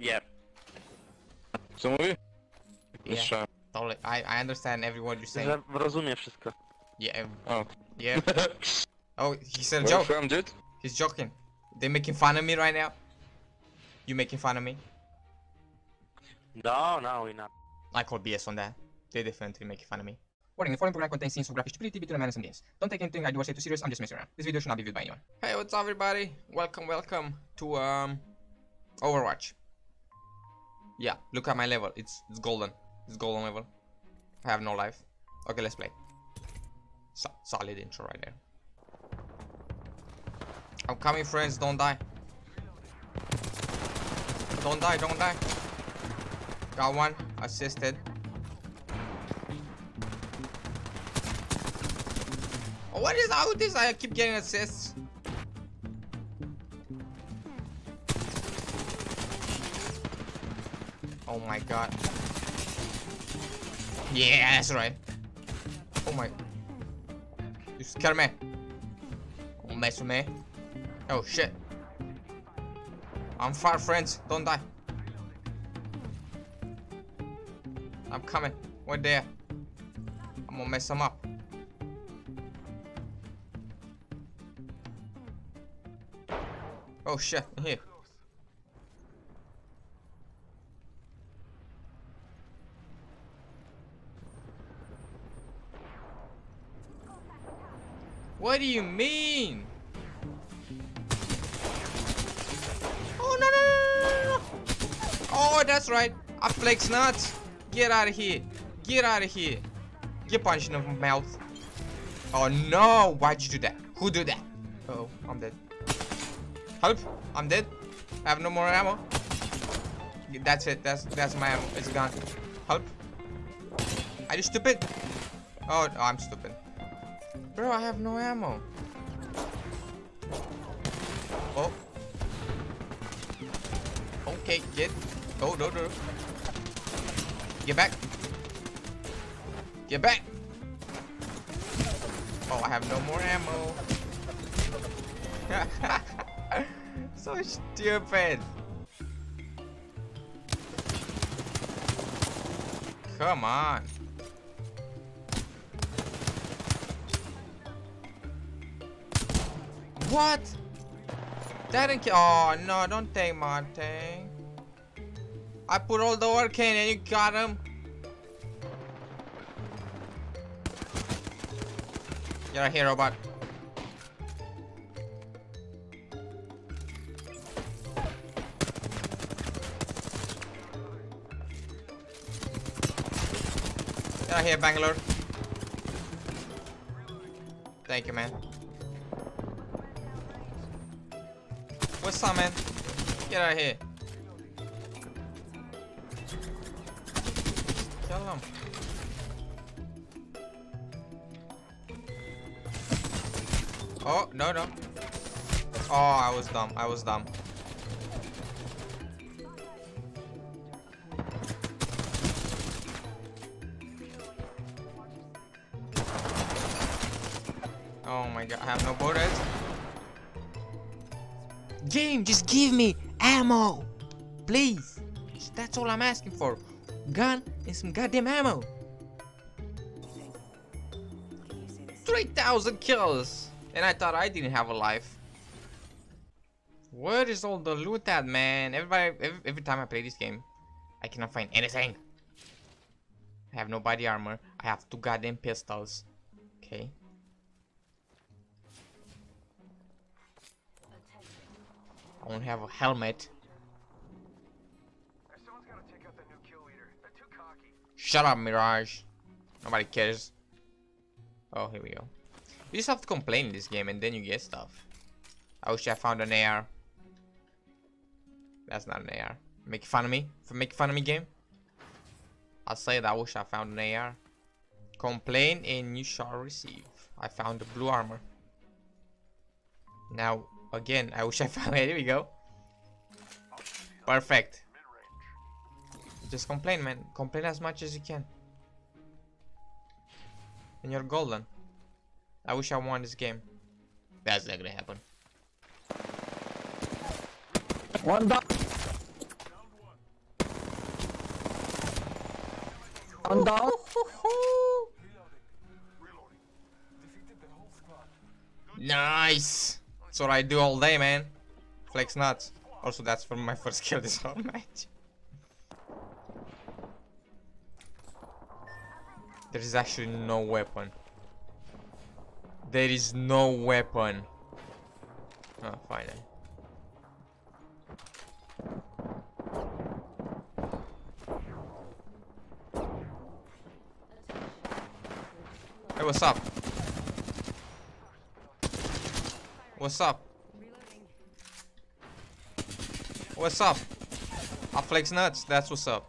Yeah. Co mówi? Yeah. Słyszałem. Totally. I, I understand every word you're saying. Że rozumie wszystko. Yeah. O. Yeah. Oh, he said a Where you joke. from, dude? He's joking. They're making fun of me right now. You making fun of me? No, no, we're not. I call BS on that. They definitely making fun of me. Warning, the following program contains scenes of graphic stupidity between men and games. Don't take anything I do or say too serious, I'm just messing around. This video should not be viewed by anyone. Hey, what's up everybody? Welcome, welcome to um Overwatch. Yeah, look at my level. It's it's golden. It's golden level. I have no life. Okay, let's play. So solid intro right there. I'm coming friends, don't die. Don't die, don't die. Got one, assisted. What is with this? I keep getting assists. Oh my god. Yeah, that's right. Oh my. You scared me. Don't mess with me. Oh shit. I'm far, friends. Don't die. I'm coming. We're there. I'm gonna mess them up. Oh shit, in here. What do you mean? Oh no no no no. Oh, that's right. I flex nuts. Get out of here. Get out of here. Get punched in the mouth. Oh no! Why'd you do that? Who did that? Uh oh, I'm dead. Help! I'm dead. I have no more ammo. That's it. That's that's my ammo. It's gone. Help! Are you stupid? Oh, no, I'm stupid. Bro, I have no ammo. Oh. Okay, get. Oh, no, no. Get back. Get back. Oh, I have no more ammo. so stupid. Come on. What? That didn't ki- Oh no, don't take my thing. I put all the work in and you got him. You're a hero, bot. You're here, Bangalore. Thank you, man. What's up, man? Get out of here. Kill him. Oh, no, no. Oh, I was dumb. I was dumb. Oh my god, I have no bullets. Game, just give me ammo. Please. That's all I'm asking for. Gun and some goddamn ammo. 3,000 kills. And I thought I didn't have a life. Where is all the loot at, man? Everybody, every, every time I play this game, I cannot find anything. I have no body armor. I have two goddamn pistols. Okay. Leader. They're too cocky. Shut up, Mirage. Nobody cares. Oh, here we go. You just have to complain in this game and then you get stuff. I wish I found an AR. That's not an AR. Make fun of me? For making fun of me game? I'll say that I wish I found an AR. Complain and you shall receive. I found the blue armor. Now, Again, I wish I found it. Here we go. Perfect. Just complain, man. Complain as much as you can. And you're golden. I wish I won this game. That's not gonna happen. One down. One down. nice. That's what I do all day, man. Flex nuts. Also, that's from my first kill this whole match. There is actually no weapon. There is no weapon. Oh, finally. Hey, what's up? What's up? What's up? I flex nuts, that's what's up.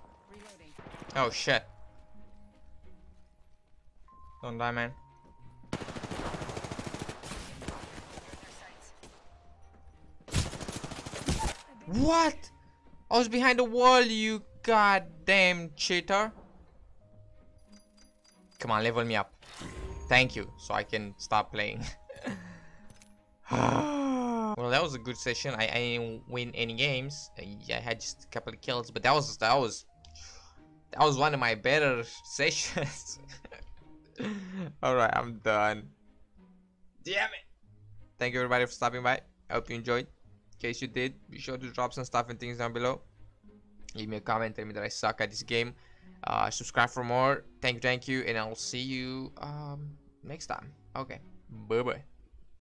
Oh shit. Don't die, man. What? I was behind the wall, you goddamn cheater. Come on, level me up. Thank you, so I can stop playing. well, that was a good session. I, I didn't win any games. I, I had just a couple of kills, but that was that was that was one of my better sessions. All right, I'm done. Damn it! Thank you everybody for stopping by. I hope you enjoyed. In case you did, be sure to drop some stuff and things down below. Leave me a comment, tell me that I suck at this game. Uh, subscribe for more. Thank you, thank you, and I'll see you um, next time. Okay, bye bye.